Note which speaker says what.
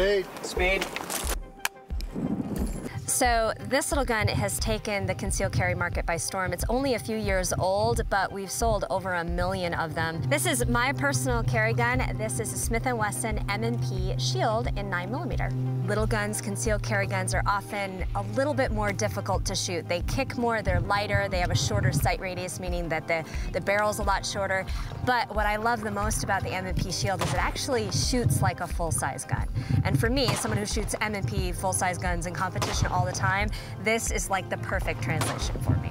Speaker 1: Speed.
Speaker 2: Speed.
Speaker 3: So this little gun has taken the concealed carry market by storm. It's only a few years old, but we've sold over a million of them. This is my personal carry gun. This is a Smith & Wesson M&P Shield in 9 millimeter. Little guns, concealed carry guns, are often a little bit more difficult to shoot. They kick more, they're lighter, they have a shorter sight radius, meaning that the, the barrel's a lot shorter. But what I love the most about the M&P Shield is it actually shoots like a full-size gun. And for me, someone who shoots M&P full-size guns in competition all the time, this is like the perfect translation for me.